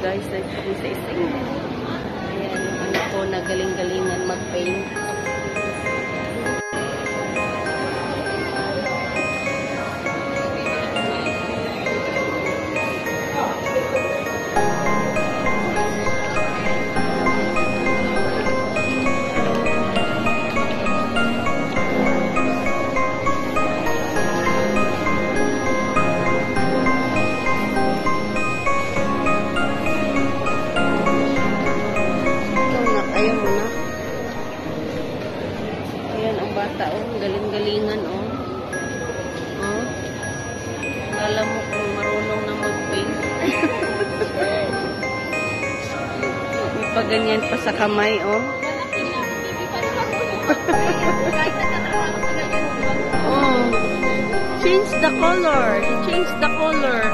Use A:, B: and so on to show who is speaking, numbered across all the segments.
A: guys. Nagpapisa-isa. Ayan, yung anak ko na galing-galingan mag-paint. Tingnan, oh. Oh. Kala mo kung marunong na mag-paint. May paganyan pa sa kamay, oh. oh. Change the color. Change the color.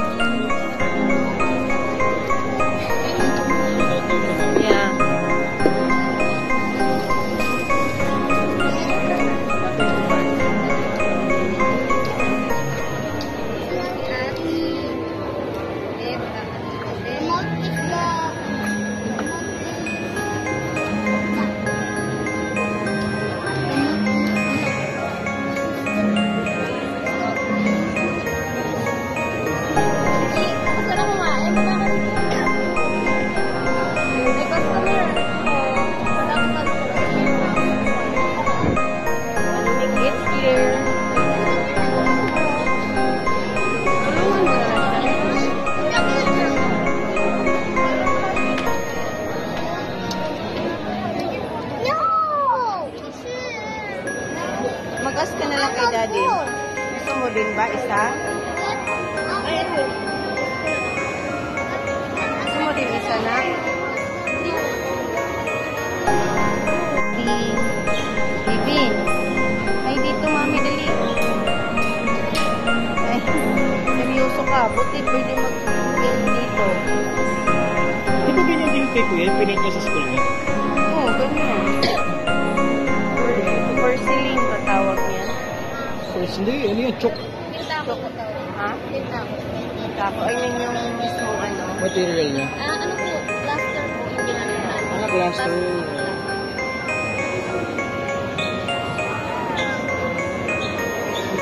A: Din ba isa? Gusto mo din isa na? Di, Bibi. Ay, dito mami, dali. Ay, seryoso ka. Buti pwede mag-film dito.
B: Ganyan din kay Kuya? Pinit niya sa school niya?
A: Oo, ganyan.
B: First, hindi. Ano yan? Chok
A: Ha? Kako. Ay, yun yung mismo ano.
B: material niya.
C: Ah, ano po? Plaster po yung ginagawa.
B: Ah, plaster.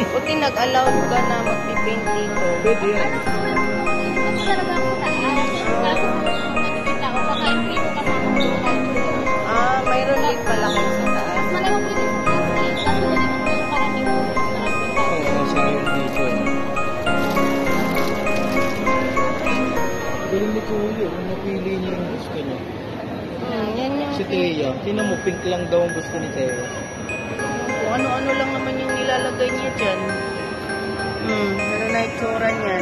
A: Buti nag-allowed ka na mag-paint dito.
B: Pwede yan.
C: Mas talaga po tayo. Kaso
B: Thea. Tingnan mo, pink lang daw ang gusto ni Thea.
A: Kung ano-ano lang naman yung nilalagay niya dyan. Hmm, ano na itsura niyan?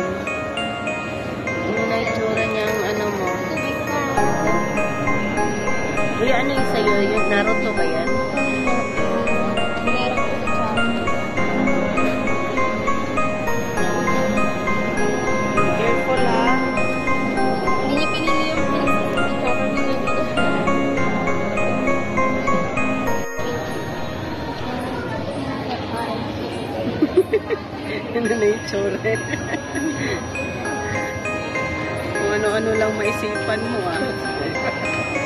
A: Itsura? Kung ano-ano lang maisipan mo ah.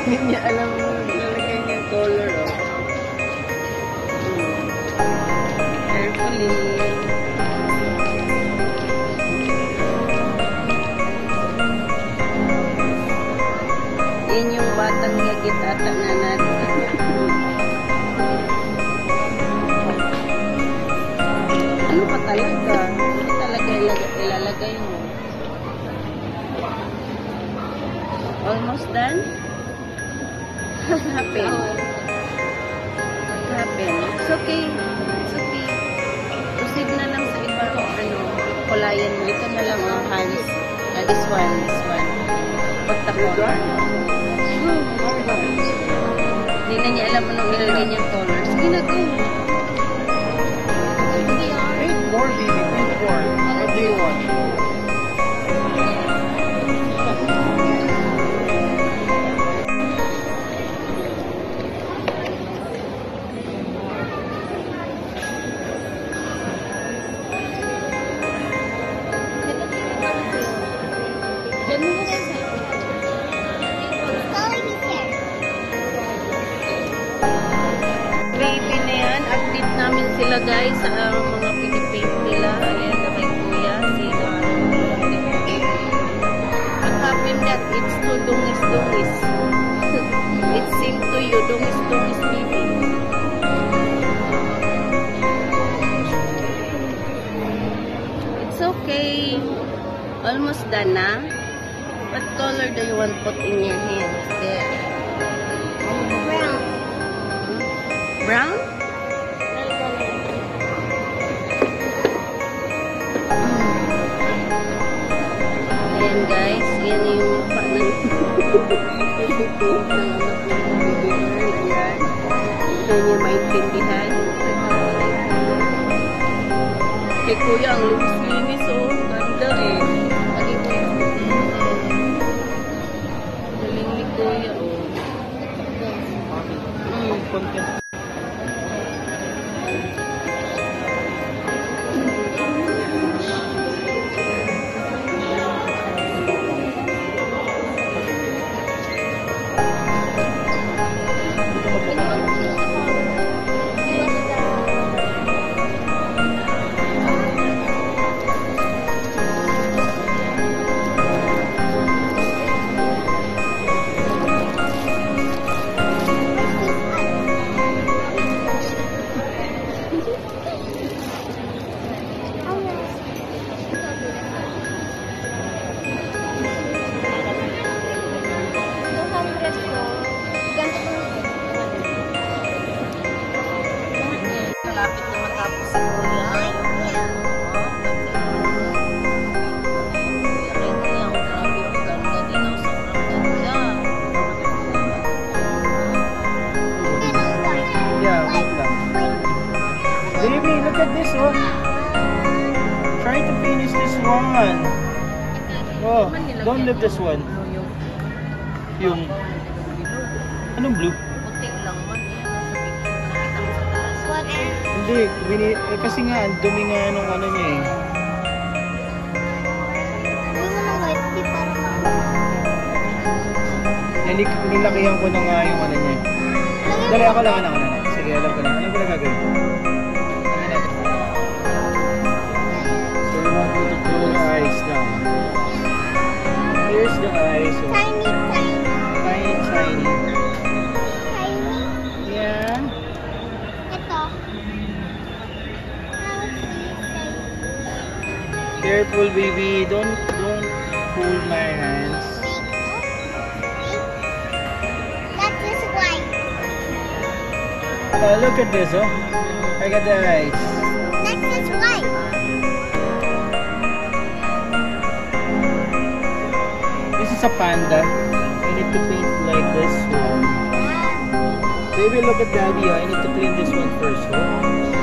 A: Hindi niya alam nilalagay niya color oh. Carefully. Yan yung batang yagit ata na natin. Ano pa talaga Almost done? What happened? What happened? It's okay. It's okay. Proceed na lang sa iba. Ano, kulayan mo. Ito na lang ang hands. Ah, this one, this one. Pagtapon. Hindi na niya alam anong ilalagay niyang color. Sige na, go.
B: Paint more, baby. Paint more. What do you want?
A: Sila guys sa uh, mga pinipaint nila. Ayan na kay Kuya. Si What happened that it's too dungis-dungis. It seemed to you dungis-dungis baby. It's okay. Almost done na. What color do you want put in your hands? There.
C: Brown.
A: Brown? Yan guys, yan yung mukha ng ng anak ng baby girl. Yan. Hindi niya maintindihan. Kay kuya, ang linis-linis oh. Ganda eh. Galing ni kuya oh. Mm.
B: Try to finish this one. Oh, don't leave this one. Yung, anong blue?
A: Puti lang man.
B: Hindi, bini, eh, kasi nga, ang dumi nga nung ano niya eh. Nilik, nilakihan ko na nga yung ano niya. Dali, ako lang, ako lang. Sige, alam ko na. Ano ko gagawin? Uh, look at this, oh. Look at the eyes. This is white. This is a panda. I need to paint like this one. Baby, look at daddy. oh. I need to clean this one first. Oh.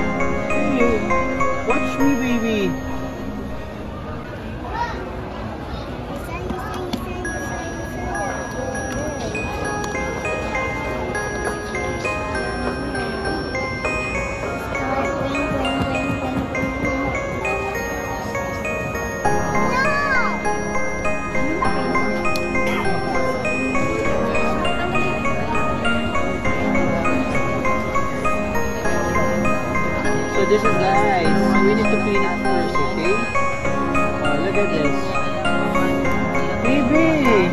B: Baby!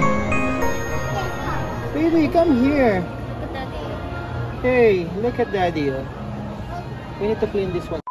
B: Baby, come here. Hey, look at daddy. Oh. We need to clean this one.